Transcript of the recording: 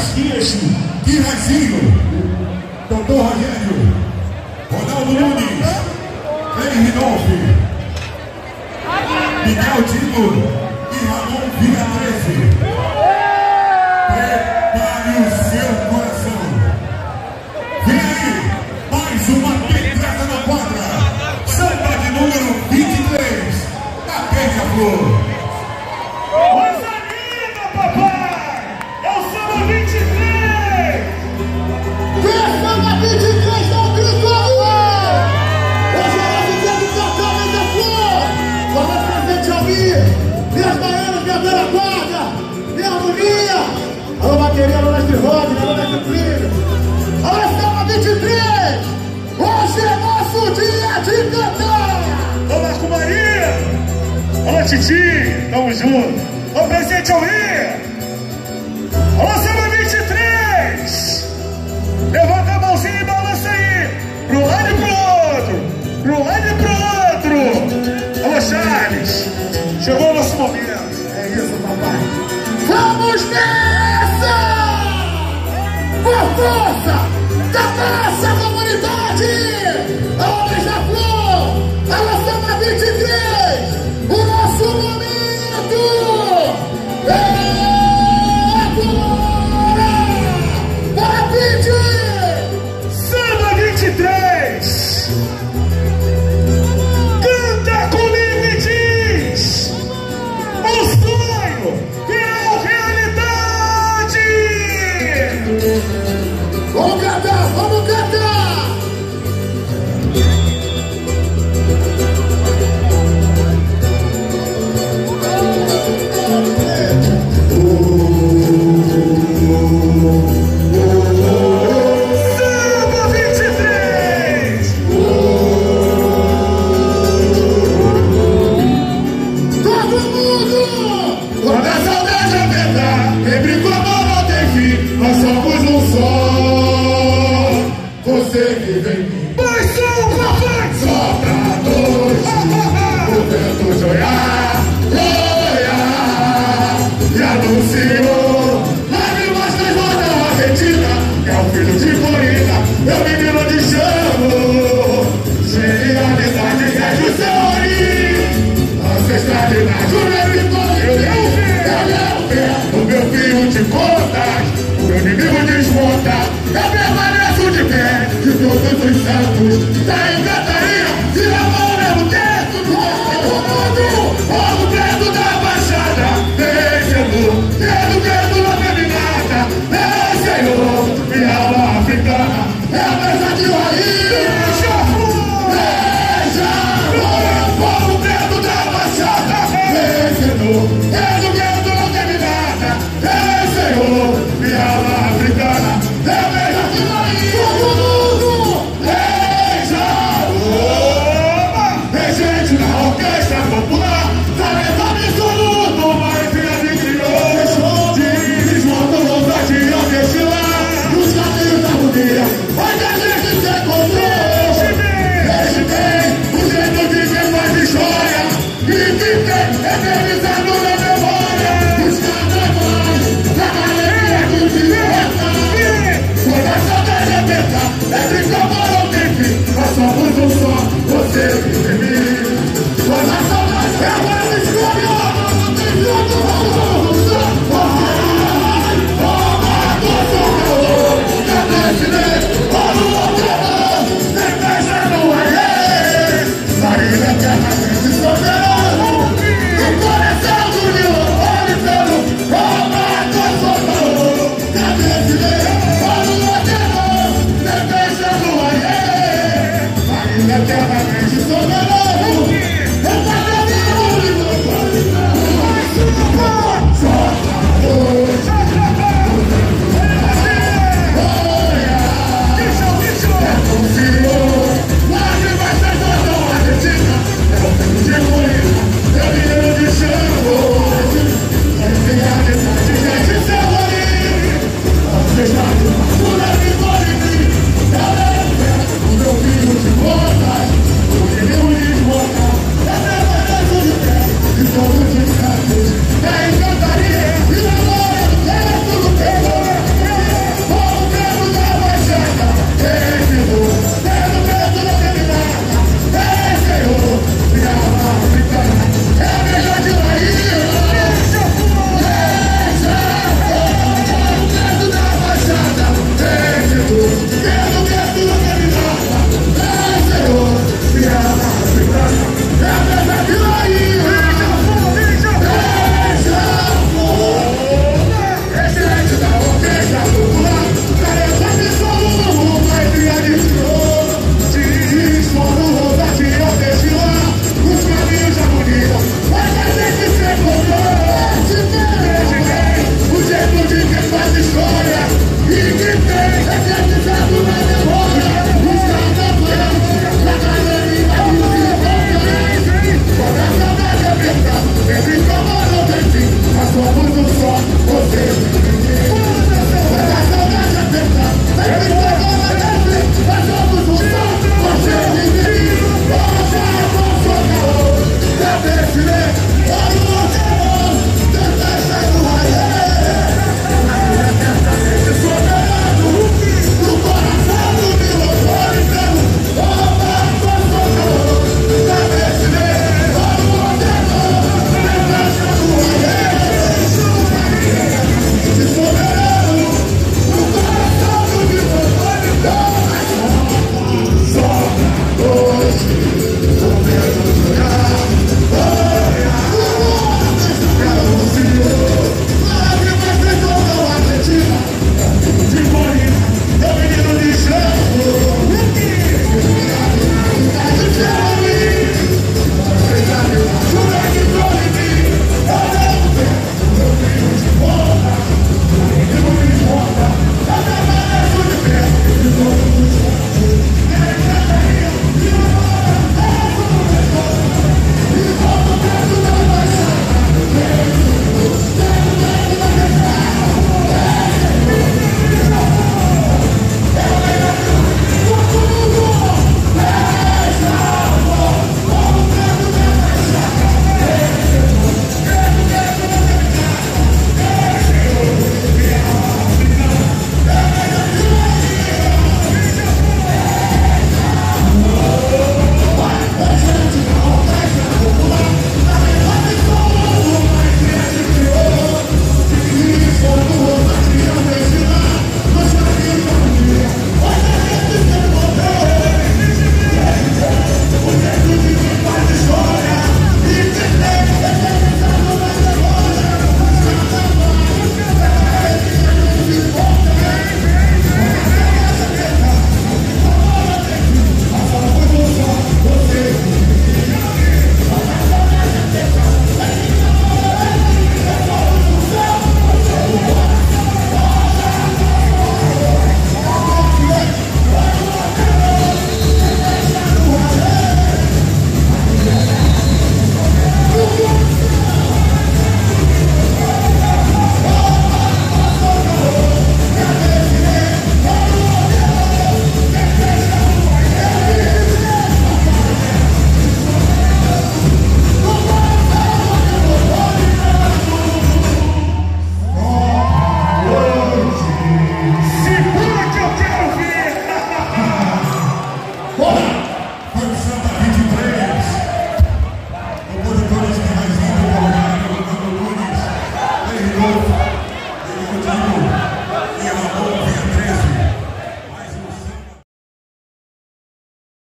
Caxias, Pirazinho, Doutor Rogério, Ronaldo Nunes, Cleir Rinolfi, Miguel Tito e Ramon Vila 13. Titi! Tamo junto! Alô, presente Almir! Alô, Samba 23! Levanta a mãozinha e balança aí! Pro lado e pro outro! Pro lado e pro outro! Alô, Charles! Chegou o nosso momento! É isso, papai! Vamos nessa! Por força da nossa comunidade! Alô, você que vem.